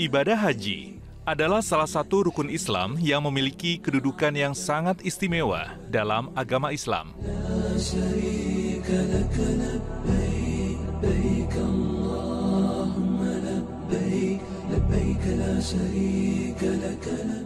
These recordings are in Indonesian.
Ibadah haji adalah salah satu rukun Islam yang memiliki kedudukan yang sangat istimewa dalam agama Islam.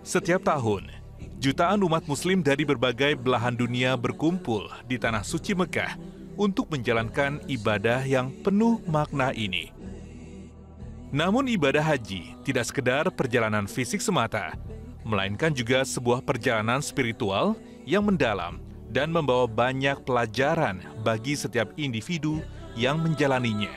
Setiap tahun, jutaan umat muslim dari berbagai belahan dunia berkumpul di tanah suci Mekah untuk menjalankan ibadah yang penuh makna ini. Namun ibadah haji tidak sekedar perjalanan fisik semata, melainkan juga sebuah perjalanan spiritual yang mendalam dan membawa banyak pelajaran bagi setiap individu yang menjalaninya.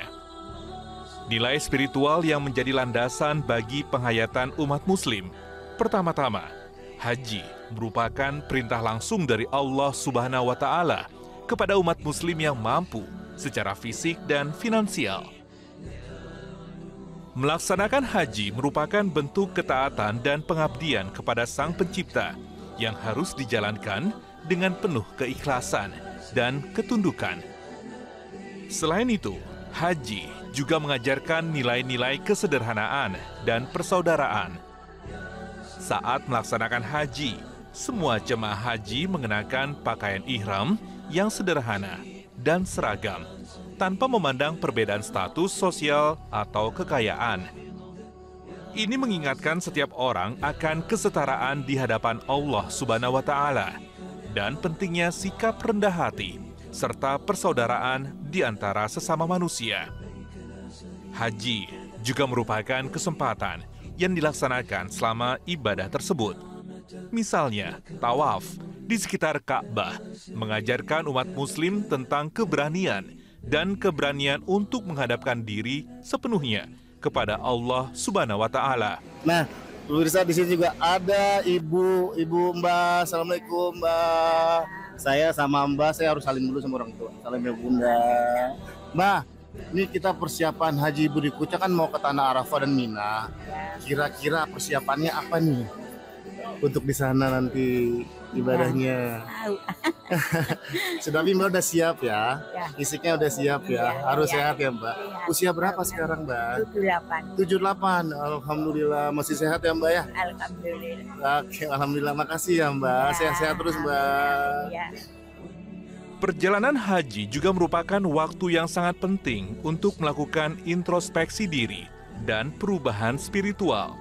Nilai spiritual yang menjadi landasan bagi penghayatan umat muslim. Pertama-tama, haji merupakan perintah langsung dari Allah Subhanahu wa taala kepada umat muslim yang mampu secara fisik dan finansial. Melaksanakan haji merupakan bentuk ketaatan dan pengabdian kepada Sang Pencipta yang harus dijalankan dengan penuh keikhlasan dan ketundukan. Selain itu, haji juga mengajarkan nilai-nilai kesederhanaan dan persaudaraan. Saat melaksanakan haji, semua jemaah haji mengenakan pakaian ihram yang sederhana dan seragam tanpa memandang perbedaan status sosial atau kekayaan. Ini mengingatkan setiap orang akan kesetaraan di hadapan Allah Subhanahu wa taala dan pentingnya sikap rendah hati serta persaudaraan di antara sesama manusia. Haji juga merupakan kesempatan yang dilaksanakan selama ibadah tersebut. Misalnya, tawaf di sekitar Ka'bah mengajarkan umat muslim tentang keberanian dan keberanian untuk menghadapkan diri sepenuhnya kepada Allah Subhanahu wa taala. Nah, pemirsa di sini juga ada Ibu, Ibu Mbak. Assalamualaikum Mbak. Saya sama Mbak, saya harus saling dulu sama orang tua. Salam ya Bunda. Mbak, ini kita persiapan Haji Budi Kuca kan mau ke Tanah Arafah dan Mina. Kira-kira persiapannya apa nih? Untuk di sana nanti ibadahnya. Sudah Mbak udah siap ya? Ya. Fisiknya udah siap ya? Iya, Harus iya. sehat ya Mbak? Iya. Usia berapa sekarang Mbak? 78. 78. Alhamdulillah masih sehat ya Mbak ya? Alhamdulillah. Oke, alhamdulillah makasih ya Mbak. Sehat-sehat terus Mbak. Perjalanan haji juga merupakan waktu yang sangat penting untuk melakukan introspeksi diri dan perubahan spiritual.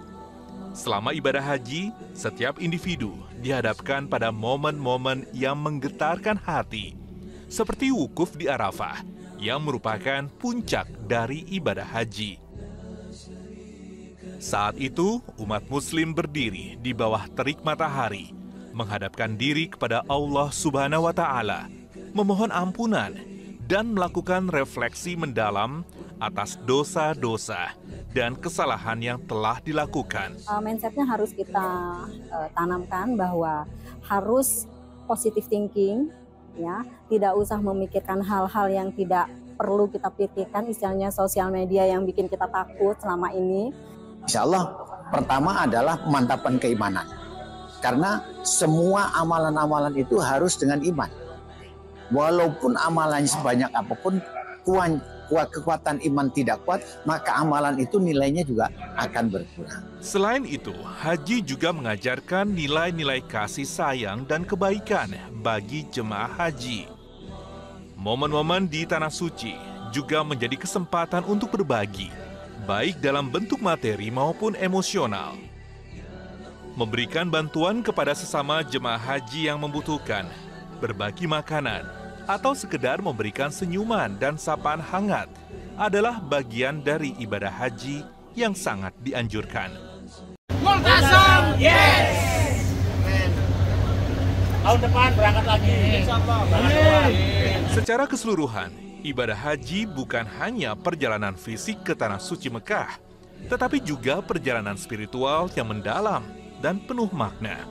Selama ibadah haji, setiap individu dihadapkan pada momen-momen yang menggetarkan hati, seperti wukuf di Arafah, yang merupakan puncak dari ibadah haji. Saat itu, umat Muslim berdiri di bawah terik matahari, menghadapkan diri kepada Allah Subhanahu wa Ta'ala, memohon ampunan, dan melakukan refleksi mendalam atas dosa-dosa dan kesalahan yang telah dilakukan. uh, mindsetnya harus kita uh, tanamkan bahwa harus positive thinking ya tidak usah memikirkan hal-hal yang tidak perlu kita pikirkan istilahnya sosial media yang bikin kita takut selama ini Insya Allah pertama adalah pemantapan keimanan. Karena semua amalan-amalan itu harus dengan iman. Walaupun amalannya sebanyak apa pun, kuat, kuat kekuatan iman tidak kuat, maka amalan itu nilainya juga akan berkurang. Selain itu, haji juga mengajarkan nilai-nilai kasih sayang dan kebaikan bagi jemaah haji. Momen-momen di tanah suci juga menjadi kesempatan untuk berbagi, baik dalam bentuk materi maupun emosional. Memberikan bantuan kepada sesama jemaah haji yang membutuhkan, berbagi makanan, atau sekedar memberikan senyuman dan sapaan hangat adalah bagian dari ibadah haji yang sangat dianjurkan. Multasam, yes. Tahun depan berangkat lagi. Secara keseluruhan, ibadah haji bukan hanya perjalanan fisik ke tanah suci Mekah, tetapi juga perjalanan spiritual yang mendalam dan penuh makna.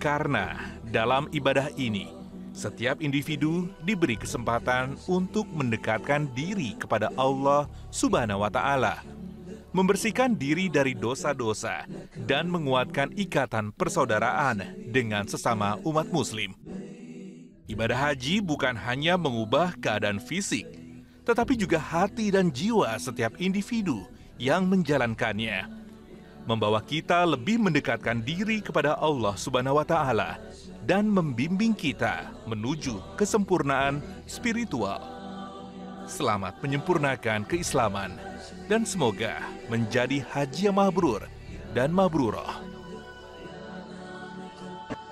Karena dalam ibadah ini, setiap individu diberi kesempatan untuk mendekatkan diri kepada Allah Subhanahu wa Ta'ala, membersihkan diri dari dosa-dosa, dan menguatkan ikatan persaudaraan dengan sesama umat Muslim. Ibadah haji bukan hanya mengubah keadaan fisik, tetapi juga hati dan jiwa setiap individu yang menjalankannya. Membawa kita lebih mendekatkan diri kepada Allah Subhanahu wa taala dan membimbing kita menuju kesempurnaan spiritual. Selamat menyempurnakan keislaman dan semoga menjadi haji yang mabrur dan mabrurah.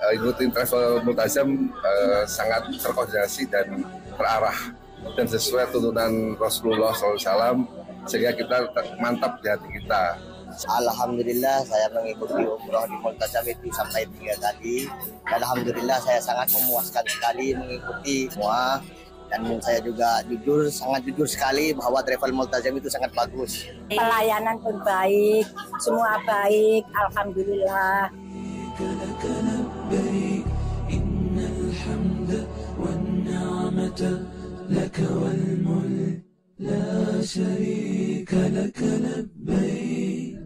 uh, ikutin travel multazam uh, sangat terkoordinasi dan terarah dan sesuai tuntunan Rasulullah SAW sehingga kita mantap di hati kita. Alhamdulillah saya mengikuti umroh di Multazam itu sampai tiga kali. Dan Alhamdulillah saya sangat memuaskan sekali mengikuti semua. Dan saya juga jujur, sangat jujur sekali bahwa travel Multazam itu sangat bagus. Pelayanan pun baik, semua baik, alhamdulillah. لك والملك لا شريك لك لبيك